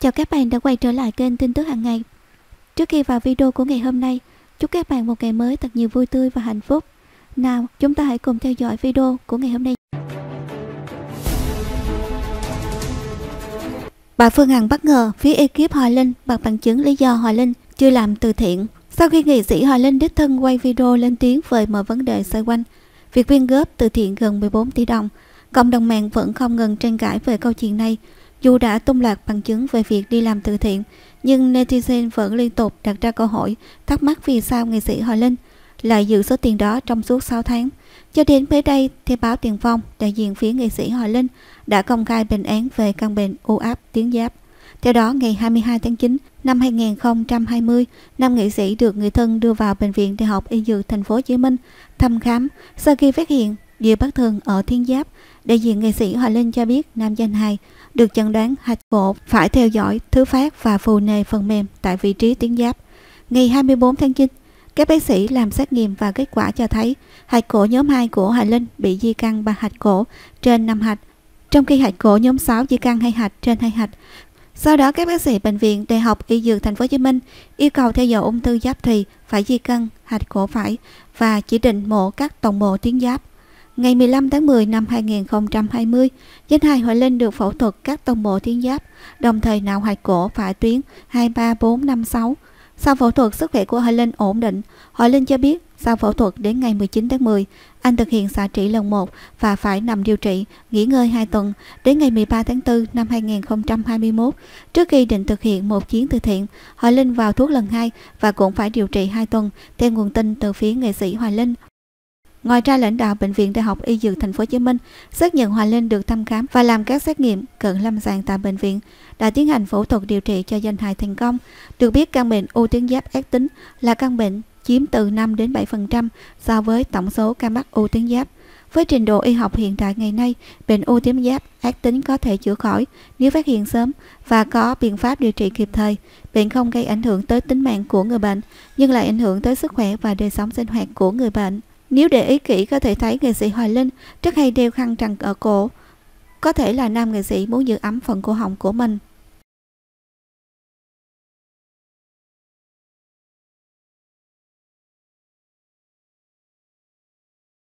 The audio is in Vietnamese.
Chào các bạn đã quay trở lại kênh tin tức hàng ngày. Trước khi vào video của ngày hôm nay, chúc các bạn một ngày mới thật nhiều vui tươi và hạnh phúc. Nào, chúng ta hãy cùng theo dõi video của ngày hôm nay. Bà Phương Hằng bất ngờ phía ekip Hoài Linh bằng bằng chứng lý do Hoài Linh chưa làm từ thiện. Sau khi nghệ sĩ Hoài Linh đích thân quay video lên tiếng về mọi vấn đề xoay quanh việc quyên góp từ thiện gần 14 tỷ đồng, cộng đồng mạng vẫn không ngừng tranh cãi về câu chuyện này. Dù đã tung loạt bằng chứng về việc đi làm từ thiện, nhưng netizen vẫn liên tục đặt ra câu hỏi thắc mắc vì sao nghệ sĩ Hoài Linh lại giữ số tiền đó trong suốt 6 tháng. Cho đến mới đây, theo báo Tiền Phong, đại diện phía nghệ sĩ Hoài Linh đã công khai bệnh án về căn bệnh u áp tuyến giáp. Theo đó, ngày 22 tháng 9 năm 2020, nam nghệ sĩ được người thân đưa vào bệnh viện Đại học Y Dược Thành phố Hồ Chí Minh thăm khám sau khi phát hiện điều bất thường ở tuyến giáp. Đại diện nghệ sĩ Hoài Linh cho biết nam danh hài được chẩn đoán hạch cổ phải theo dõi thứ phát và phù nề phần mềm tại vị trí tuyến giáp. Ngày 24 tháng 9, các bác sĩ làm xét nghiệm và kết quả cho thấy hạch cổ nhóm 2 của Hà Linh bị di căn bằng hạch cổ trên 5 hạch, trong khi hạch cổ nhóm 6 di căn hai hạch trên hai hạch. Sau đó các bác sĩ bệnh viện Đại học Y Dược Thành phố Hồ Chí Minh yêu cầu theo dõi ung thư giáp thì phải di căn hạch cổ phải và chỉ định mổ các tổng bộ tuyến giáp. Ngày 15 tháng 10 năm 2020, danh hài Hoài Linh được phẫu thuật các tông bộ tuyến giáp, đồng thời nạo hạch cổ phải tuyến 23456. Sau phẫu thuật, sức khỏe của Hoài Linh ổn định. Hoài Linh cho biết, sau phẫu thuật đến ngày 19 tháng 10, anh thực hiện xạ trị lần 1 và phải nằm điều trị, nghỉ ngơi 2 tuần. Đến ngày 13 tháng 4 năm 2021, trước khi định thực hiện một chuyến từ thiện, Hoài Linh vào thuốc lần 2 và cũng phải điều trị 2 tuần, theo nguồn tin từ phía nghệ sĩ Hoài Linh. Ngoài ra, lãnh đạo bệnh viện Đại học Y Dược Thành phố Hồ Chí Minh xác nhận Hoài Linh được thăm khám và làm các xét nghiệm cận lâm sàng tại bệnh viện, đã tiến hành phẫu thuật điều trị cho danh hài thành công. Được biết căn bệnh u tuyến giáp ác tính là căn bệnh chiếm từ 5 đến 7% so với tổng số ca mắc u tuyến giáp. Với trình độ y học hiện đại ngày nay, bệnh u tuyến giáp ác tính có thể chữa khỏi nếu phát hiện sớm và có biện pháp điều trị kịp thời. Bệnh không gây ảnh hưởng tới tính mạng của người bệnh, nhưng lại ảnh hưởng tới sức khỏe và đời sống sinh hoạt của người bệnh. Nếu để ý kỹ có thể thấy nghệ sĩ Hoài Linh rất hay đeo khăn trằn ở cổ. Có thể là nam nghệ sĩ muốn giữ ấm phần cổ họng của mình.